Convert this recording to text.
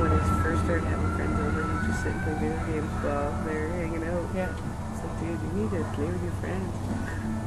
when I first started having friends over, we just sit and play video games while they're hanging out. Yeah. It's like, dude, you need to play with your friends.